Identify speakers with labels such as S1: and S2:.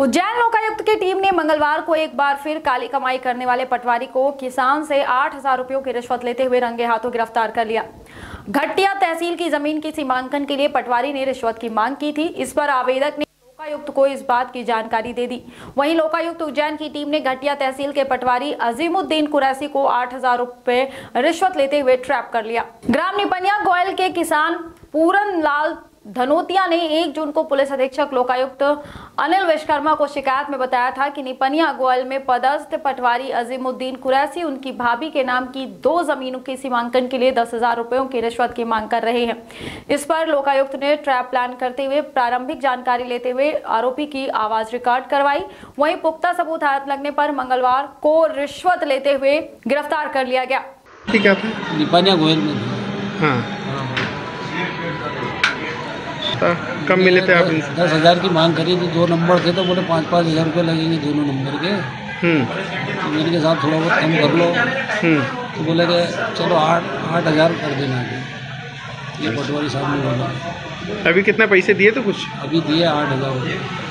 S1: उज्जैन लोकायुक्त की टीम ने मंगलवार को एक बार फिर काली कमाई करने वाले पटवारी को किसान से आठ हज़ार रुपयों की रिश्वत लेते हुए रंगे हाथों गिरफ़्तार कर लिया। घटिया तहसील की ज़मीन की सीमांकन के लिए पटवारी ने रिश्वत की मांग की थी। इस पर आवेदक ने लोकायुक्त को इस बात की जानकारी दे दी। वहीं लोकायुक्त उज्जैन की टीम ने घटिया तहसील के पटवारी अजीमुद्दीन कुरैसी को आठ हज़ार रुपए रिश्वत लेते हुए ट्रैप कर लिया। ग्राम निपनिया गोयल के किसान पूरन लाल धनोतिया ने 1 जून को पुलिस अधीक्षक लोकायुक्त अनिल विश्वकर्मा को शिकायत में बताया था कि निपनिया गोयल में पदस्थ पटवारी अजीमुद्दीन कुरैसी उनकी भाभी के नाम की दो जमीनों की सीमांकन के लिए दस हज़ार रुपयों की रिश्वत की मांग कर रहे हैं। इस पर लोकायुक्त ने ट्रैप प्लान करते हुए प्रारंभिक जानकारी लेते हुए आरोपी की आवाज़ रिकॉर्ड करवाई। वहीं पुख्ता सबूत हाथ लगने पर मंगलवार को रिश्वत लेते हुए गिरफ़्तार कर लिया गया।
S2: है
S3: निपानिया गोयल में
S2: हाँ। तो कम मिले थे आप इनसे?
S3: दस हज़ार की मांग करी थी दो नंबर थे तो बोले पाँच पाँच हज़ार रुपये लगेंगे दोनों नंबर के।
S2: हम्म।
S3: तो के साथ थोड़ा बहुत कम कर लो।
S2: हम्म।
S3: तो बोले कि चलो आठ आठ हज़ार कर देना ये पटवारी साहब ने बोला।
S2: अभी कितने पैसे दिए तो कुछ?
S3: अभी दिए आठ हज़ार।